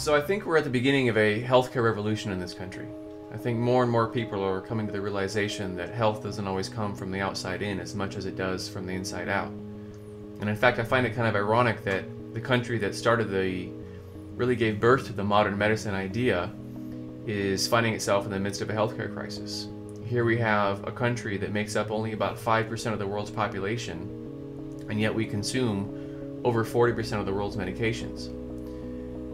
So I think we're at the beginning of a healthcare revolution in this country. I think more and more people are coming to the realization that health doesn't always come from the outside in as much as it does from the inside out. And in fact, I find it kind of ironic that the country that started the, really gave birth to the modern medicine idea, is finding itself in the midst of a healthcare crisis. Here we have a country that makes up only about 5% of the world's population, and yet we consume over 40% of the world's medications.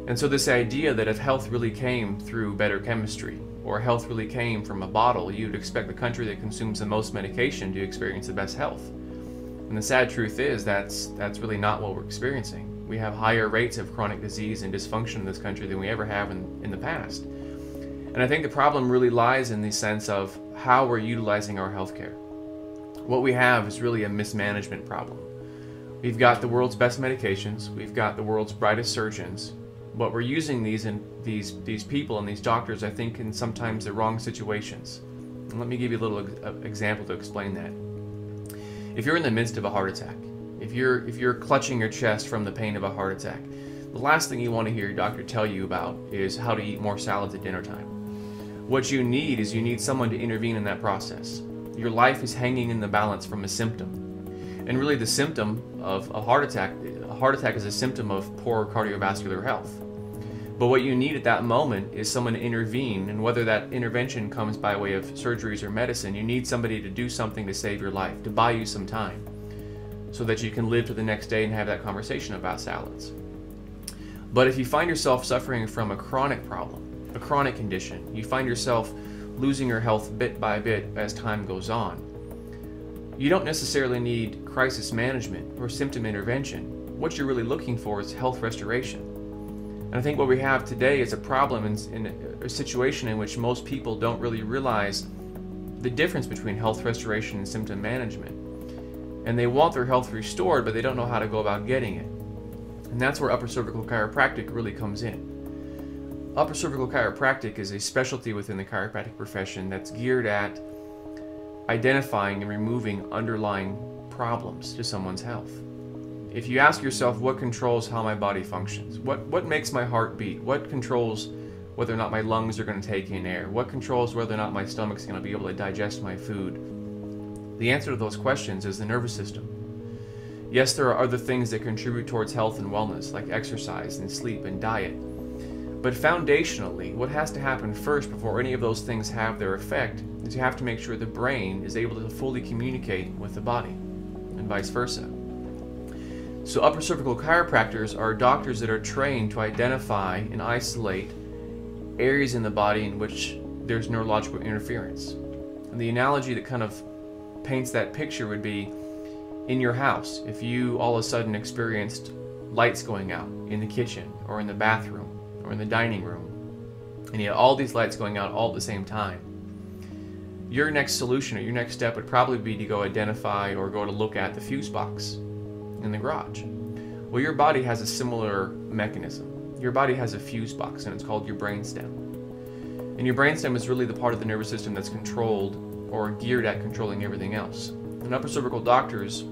And so, this idea that if health really came through better chemistry, or health really came from a bottle, you'd expect the country that consumes the most medication to experience the best health. And the sad truth is that's that's really not what we're experiencing. We have higher rates of chronic disease and dysfunction in this country than we ever have in, in the past. And I think the problem really lies in the sense of how we're utilizing our healthcare. What we have is really a mismanagement problem. We've got the world's best medications, we've got the world's brightest surgeons, but we're using these in these these people and these doctors, I think, in sometimes the wrong situations. And let me give you a little uh, example to explain that. If you're in the midst of a heart attack, if you're if you're clutching your chest from the pain of a heart attack, the last thing you want to hear your doctor tell you about is how to eat more salads at dinner time. What you need is you need someone to intervene in that process. Your life is hanging in the balance from a symptom. And really the symptom of a heart attack, a heart attack is a symptom of poor cardiovascular health. But what you need at that moment is someone to intervene, and whether that intervention comes by way of surgeries or medicine, you need somebody to do something to save your life, to buy you some time, so that you can live to the next day and have that conversation about salads. But if you find yourself suffering from a chronic problem, a chronic condition, you find yourself losing your health bit by bit as time goes on, you don't necessarily need crisis management or symptom intervention. What you're really looking for is health restoration. And I think what we have today is a problem in, in a situation in which most people don't really realize the difference between health restoration and symptom management. And they want their health restored, but they don't know how to go about getting it. And that's where upper cervical chiropractic really comes in. Upper cervical chiropractic is a specialty within the chiropractic profession that's geared at identifying and removing underlying problems to someone's health if you ask yourself what controls how my body functions, what, what makes my heart beat, what controls whether or not my lungs are going to take in air, what controls whether or not my stomach's going to be able to digest my food, the answer to those questions is the nervous system. Yes, there are other things that contribute towards health and wellness, like exercise and sleep and diet. But foundationally, what has to happen first before any of those things have their effect is you have to make sure the brain is able to fully communicate with the body, and vice versa. So, upper cervical chiropractors are doctors that are trained to identify and isolate areas in the body in which there's neurological interference. And the analogy that kind of paints that picture would be in your house, if you all of a sudden experienced lights going out in the kitchen or in the bathroom or in the dining room, and you had all these lights going out all at the same time, your next solution or your next step would probably be to go identify or go to look at the fuse box in the garage. Well, your body has a similar mechanism. Your body has a fuse box, and it's called your brainstem. And your brainstem is really the part of the nervous system that's controlled or geared at controlling everything else. And upper cervical doctors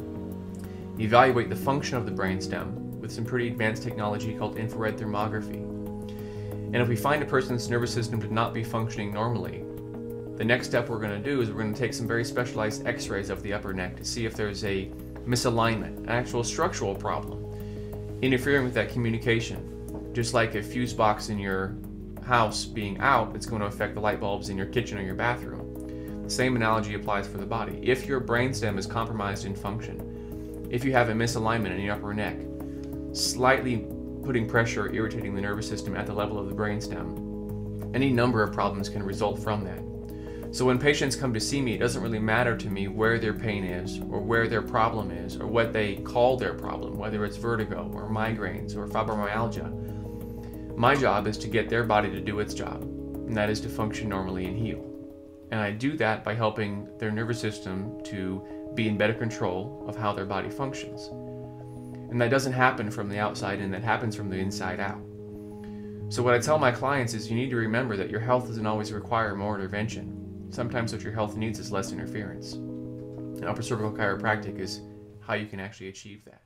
evaluate the function of the brainstem with some pretty advanced technology called infrared thermography. And if we find a person's nervous system to not be functioning normally, the next step we're going to do is we're going to take some very specialized x-rays of the upper neck to see if there's a misalignment, an actual structural problem, interfering with that communication. Just like a fuse box in your house being out, it's going to affect the light bulbs in your kitchen or your bathroom. The same analogy applies for the body. If your brainstem is compromised in function, if you have a misalignment in your upper neck, slightly putting pressure irritating the nervous system at the level of the brainstem, any number of problems can result from that. So when patients come to see me, it doesn't really matter to me where their pain is or where their problem is or what they call their problem, whether it's vertigo or migraines or fibromyalgia. My job is to get their body to do its job, and that is to function normally and heal. And I do that by helping their nervous system to be in better control of how their body functions. And that doesn't happen from the outside and that happens from the inside out. So, what I tell my clients is you need to remember that your health doesn't always require more intervention. Sometimes what your health needs is less interference. And upper cervical chiropractic is how you can actually achieve that.